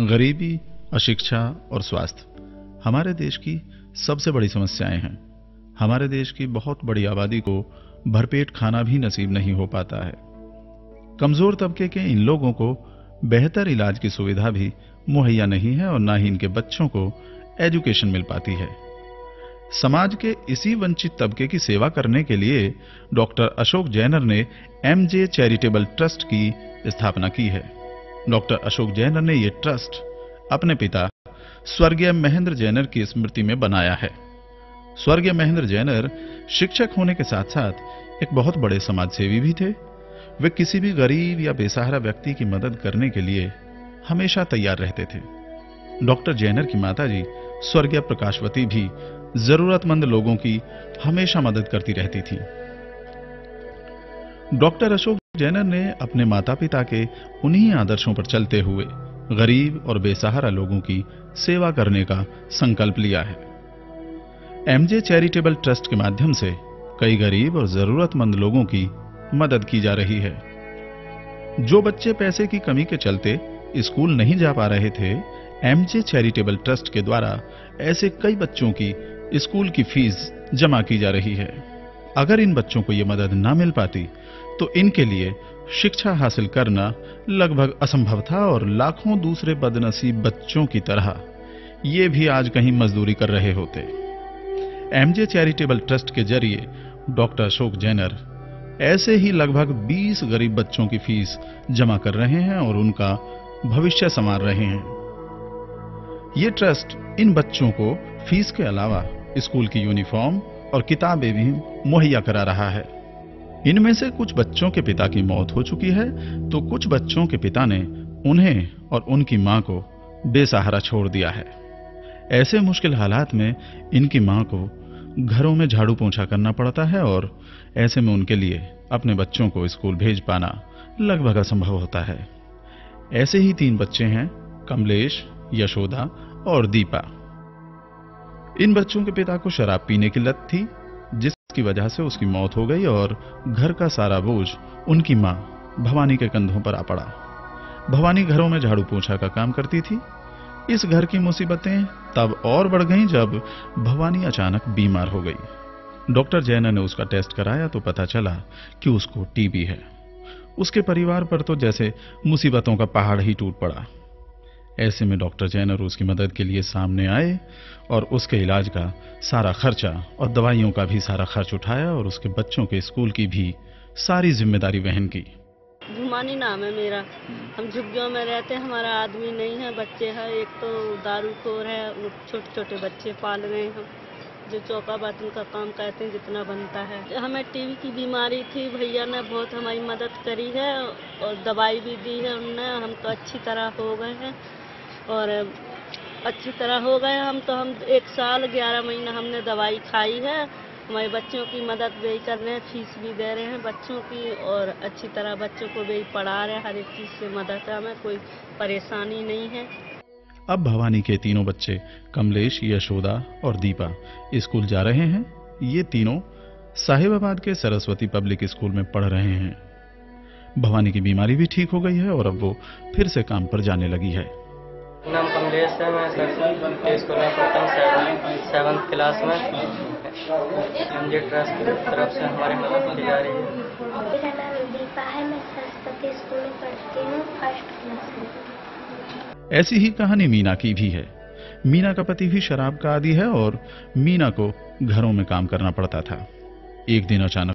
गरीबी, अशिक्षा और स्वास्थ्य। हमारे देश की सबसे बड़ी समस्याएँ हैं। हमारे देश की बहुत बड़ी आबादी को भरपेट खाना भी नसीब नहीं हो पाता है। कमज़ोर तबके के इन लोगों को बेहतर इलाज की सुविधा भी मुहैया नहीं है और ना ही इनके बच्चों को एजुकेशन मिल पाती है। समाज के इसी वंचित तबके की सेवा करने के लिए डॉक्टर अशोक जैनर ने एमजे चैरिटेबल ट्रस्ट की स्थापना की है। डॉक्टर अशोक जैनर ने यह ट्रस्ट अपने पिता स्वर्गीय महेंद्र जैनर की स्मृति में बनाया है। स्वर्गीय महेंद्र जैनर शिक्षक होने के साथ साथ एक बहुत बड़े समाजसेवी भी थे। वे किसी भी गरीब या बेसहारा व्यक्ति की मदद करने के लिए हमेशा तैयार रहते थे। डॉक्टर जैनर की माताजी स्वर्गीय प्रकाशवती भी जरूरतमंद लोगों की हमेशा मदद करती रहती थी। डॉक्टर अशोक जैनर ने अपने माता पिता के उन्हीं आदर्शों पर चलते हुए गरीब और बेसहारा लोगों की सेवा करने का संकल्प लिया है। एमजे चैरिटेबल ट्रस्ट के माध्यम से कई गरीब और जरूरतमंद लोगों की मदद की जा रही है। जो बच्चे पैसे की कमी के चलते स्कूल नहीं जा पा रहे थे एमजे चैरिटेबल ट्रस्ट के द्वारा ऐसे कई बच्चों की स्कूल की फ़ीस जमा की जा रही है। अगर इन बच्चों को यह मदद ना मिल पाती तो इनके लिए शिक्षा हासिल करना लगभग असंभव था और लाखों दूसरे बदनसीब बच्चों की तरह। ये भी आज कहीं मजदूरी कर रहे होते। एमजे चैरिटेबल ट्रस्ट के ज़रिए डॉक्टर अशोक जैनर ऐसे ही लगभग 20 गरीब बच्चों की फ़ीस जमा कर रहे हैं और उनका भविष्य संवार रहे हैं। ये ट्रस्ट इन बच्चों को फ़ीस के अलावा स्कूल की यूनिफॉर्म और किताबें भी मुहैया करा रहा है। इनमें से कुछ बच्चों के पिता की मौत हो चुकी है तो कुछ बच्चों के पिता ने उन्हें और उनकी माँ को बेसहारा छोड़ दिया है। ऐसे मुश्किल हालात में इनकी माँ को घरों में झाड़ू पोछा करना पड़ता है और ऐसे में उनके लिए अपने बच्चों को स्कूल भेज पाना लगभग असंभव होता है। ऐसे ही तीन बच्चे हैं, कमलेश, यशोदा और दीपा। इन बच्चों के पिता को शराब पीने की लत थी जिसकी वजह से उसकी मौत हो गई और घर का सारा बोझ उनकी माँ भवानी के कंधों पर आ पड़ा। भवानी घरों में झाड़ू पोछा का काम करती थी। इस घर की मुसीबतें तब और बढ़ गईं जब भवानी अचानक बीमार हो गई। डॉक्टर जैन ने उसका टेस्ट कराया तो पता चला कि उसको टीबी है। उसके परिवार पर तो जैसे मुसीबतों का पहाड़ ही टूट पड़ा। ऐसे में डॉक्टर जैनर उसकी मदद के लिए सामने आए और उसके इलाज का सारा खर्चा और दवाइयों का भी सारा खर्च उठाया और उसके बच्चों के स्कूल की भी सारी ज़िम्मेदारी वहन की। झुमानी नाम है मेरा। हम झुग्गियों में रहते हैं हमारा आदमी नहीं है, बच्चे हैं। एक तो दारू खोर है छोटे छोटे बच्चे पाल रहे हैं। हम जो चौका बर्तन का काम करते हैं, जितना बनता है। हमें टीवी की बीमारी थी, भैया ने बहुत हमारी मदद करी है और दवाई भी दी है उनने हम तो अच्छी तरह हो गए हैं। और अच्छी तरह हो गए हम। तो हम एक साल, ग्यारह महीना हमने दवाई खाई है। हमारे बच्चों की मदद भी कर रहे हैं, फ़ीस भी दे रहे हैं बच्चों की और अच्छी तरह बच्चों को भी पढ़ा रहे हैं। हर एक चीज़ से मदद है हमें, कोई परेशानी नहीं है। अब भवानी के तीनों बच्चे, कमलेश, यशोदा और दीपा, स्कूल जा रहे हैं। ये तीनों साहिबाबाद के सरस्वती पब्लिक स्कूल में पढ़ रहे हैं। भवानी की बीमारी भी ठीक हो गई है और अब वो फिर से काम पर जाने लगी है। नाम कमलेश है मैं सरस्वती स्कूल में पढ़ता हूँ सेवन्थ क्लास में। एमजे ट्रस्ट की तरफ़ से हमारी मदद की जा रही है। मेरा नाम दीपा है मैं सरस्वती स्कूल में पढ़ती हूँ फ़र्स्ट क्लास में। ऐसी ही कहानी मीना की भी है। मीना का पति भी शराब का आदि है और मीना को घरों में काम करना पड़ता था। एक दिन अचानक